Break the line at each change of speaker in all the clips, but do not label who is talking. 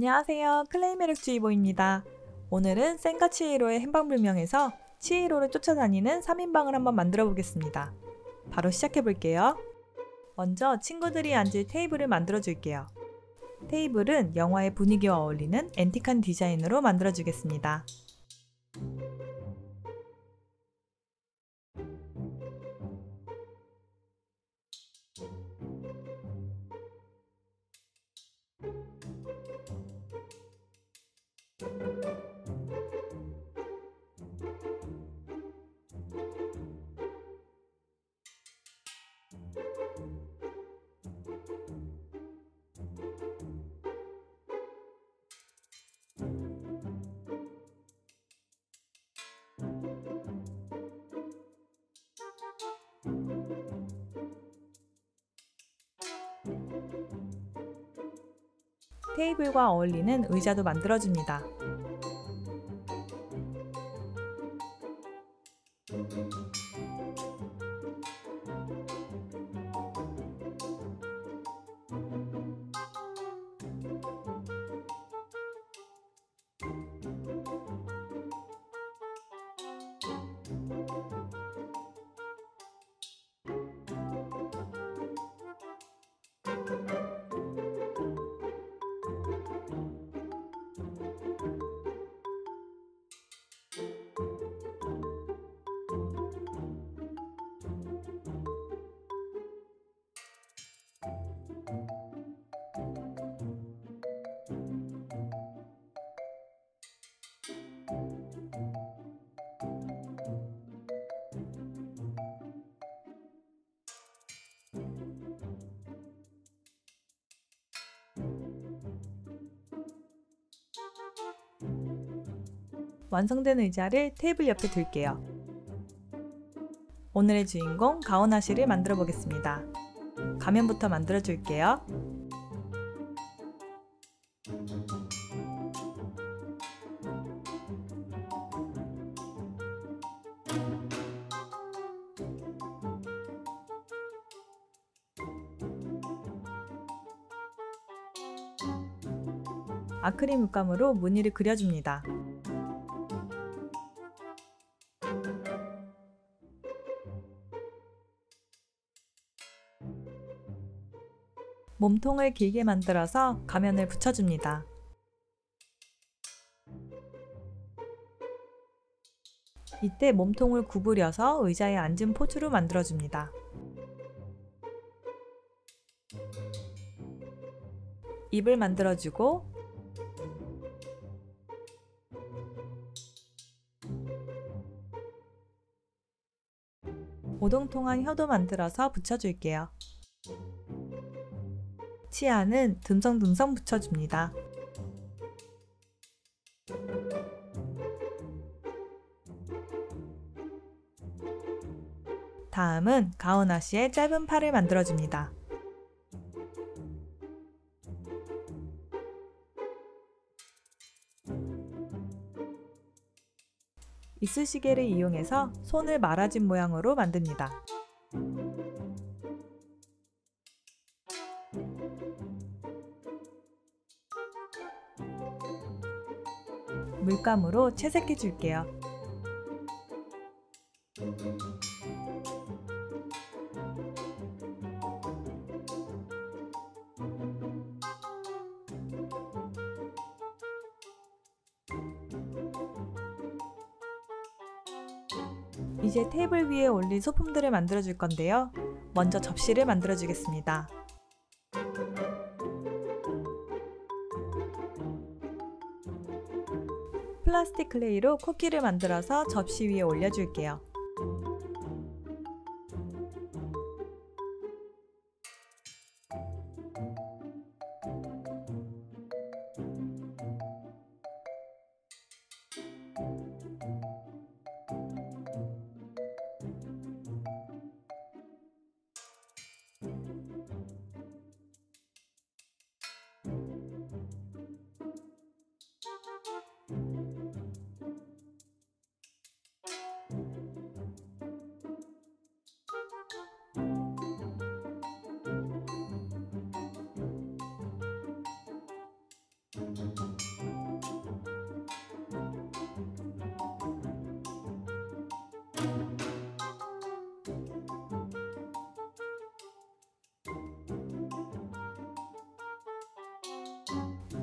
안녕하세요. 클레이메릭 주의보입니다. 오늘은 센가 치히로의 행방불명에서 치히로를 쫓아다니는 3인방을 한번 만들어 보겠습니다. 바로 시작해 볼게요. 먼저 친구들이 앉을 테이블을 만들어 줄게요. 테이블은 영화의 분위기와 어울리는 antique한 디자인으로 만들어 주겠습니다. 테이블과 어울리는 의자도 만들어줍니다. 완성된 의자를 테이블 옆에 둘게요. 오늘의 주인공 가오나 씨를 만들어 보겠습니다. 가면부터 만들어 줄게요. 아크릴 물감으로 무늬를 그려줍니다. 몸통을 길게 만들어서 가면을 붙여줍니다. 이때 몸통을 구부려서 의자에 앉은 포즈로 만들어줍니다. 입을 만들어주고 오동통한 혀도 만들어서 붙여줄게요. 치아는 듬성듬성 붙여줍니다. 다음은 가오나 씨의 짧은 팔을 만들어줍니다. 이쑤시개를 이용해서 손을 말아진 모양으로 만듭니다. 물감으로 채색해 줄게요. 이제 테이블 위에 올릴 소품들을 만들어 줄 건데요. 먼저 접시를 만들어 주겠습니다. 플라스틱 clay로 쿠키를 만들어서 접시 위에 올려줄게요.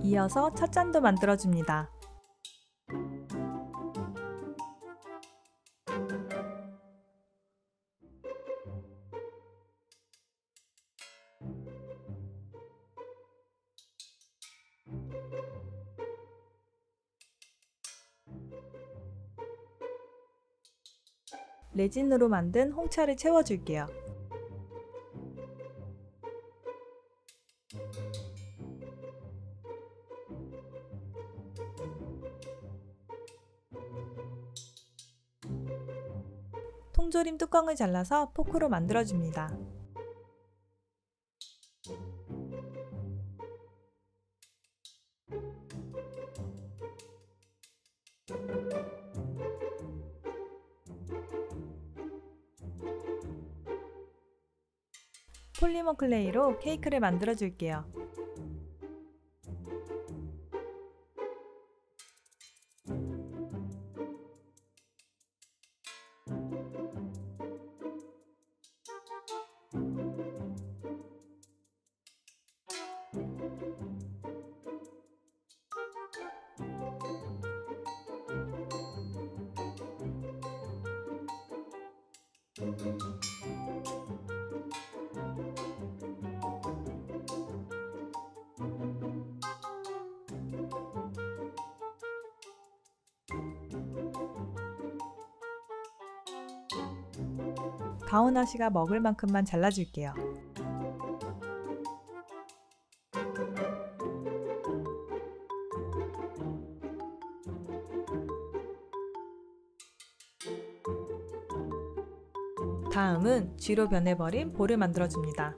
이어서 찻잔도 만들어줍니다. 레진으로 만든 홍차를 채워줄게요. 통조림 뚜껑을 잘라서 포크로 만들어줍니다. 폴리머 클레이로 케이크를 만들어 줄게요. 가오나 씨가 먹을 만큼만 잘라줄게요. 다음은 쥐로 변해버린 볼을 만들어줍니다.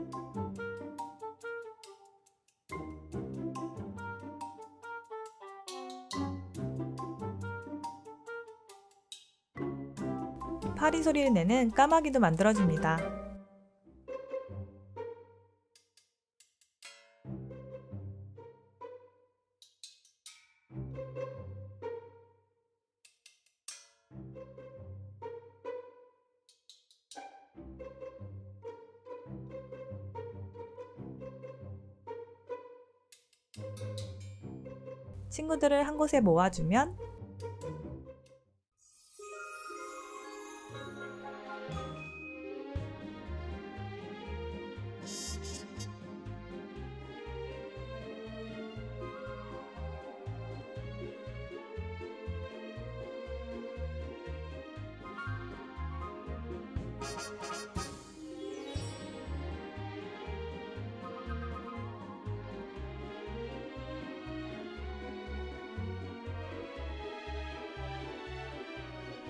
파리 소리를 내는 까마귀도 만들어줍니다. 친구들을 한 곳에 모아주면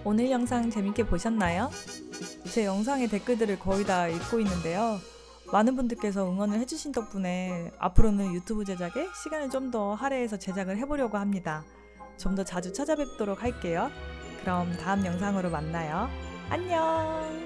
오늘 영상 재밌게 보셨나요? 제 영상의 댓글들을 거의 다 읽고 있는데요. 많은 분들께서 응원을 해주신 덕분에 앞으로는 유튜브 제작에 시간을 좀 더 할애해서 제작을 해보려고 합니다. 좀 더 자주 찾아뵙도록 할게요. 그럼 다음 영상으로 만나요. 안녕!